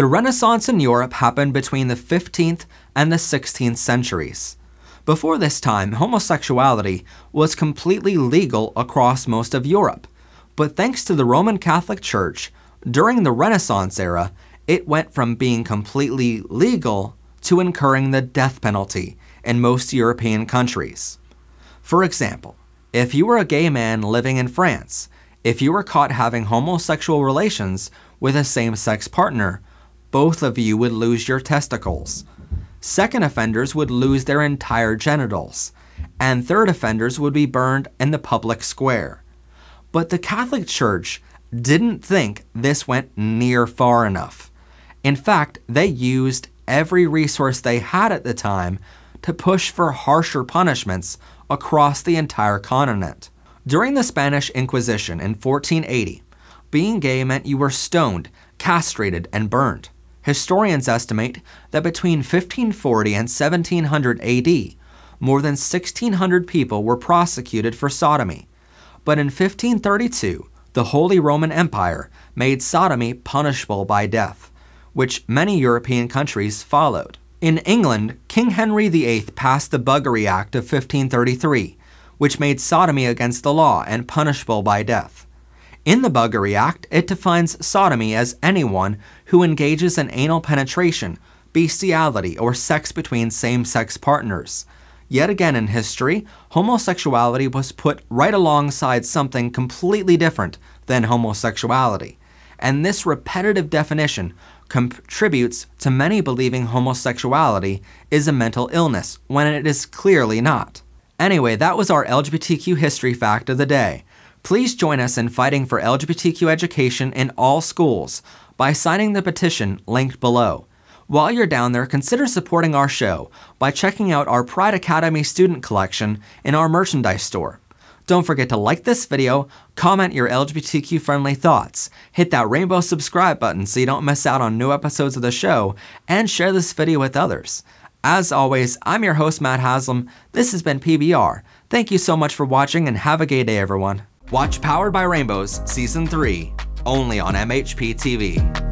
The Renaissance in Europe happened between the 15th and the 16th centuries. Before this time, homosexuality was completely legal across most of Europe, but thanks to the Roman Catholic Church, during the Renaissance era, it went from being completely legal to incurring the death penalty in most European countries. For example, if you were a gay man living in France, if you were caught having homosexual relations with a same sex partner, both of you would lose your testicles. Second offenders would lose their entire genitals, and third offenders would be burned in the public square. But the Catholic Church didn't think this went near far enough. In fact, they used every resource they had at the time to push for harsher punishments across the entire continent. During the Spanish Inquisition in 1480, being gay meant you were stoned, castrated, and burned. Historians estimate that between 1540 and 1700 AD, more than 1,600 people were prosecuted for sodomy. But in 1532, the Holy Roman Empire made sodomy punishable by death, which many European countries followed. In England, King Henry VIII passed the Buggery Act of 1533, which made sodomy against the law and punishable by death. In the Buggery Act, it defines sodomy as anyone who engages in anal penetration, bestiality, or sex between same sex partners. Yet again in history, homosexuality was put right alongside something completely different than homosexuality. And this repetitive definition contributes to many believing homosexuality is a mental illness when it is clearly not. Anyway, that was our LGBTQ history fact of the day. Please join us in fighting for LGBTQ education in all schools by signing the petition linked below. While you're down there, consider supporting our show by checking out our Pride Academy student collection in our merchandise store. Don't forget to like this video, comment your LGBTQ friendly thoughts, hit that rainbow subscribe button so you don't miss out on new episodes of the show, and share this video with others. As always, I'm your host Matt Haslam. This has been PBR. Thank you so much for watching and have a gay day everyone. Watch Powered by Rainbows Season 3, only on MHP TV.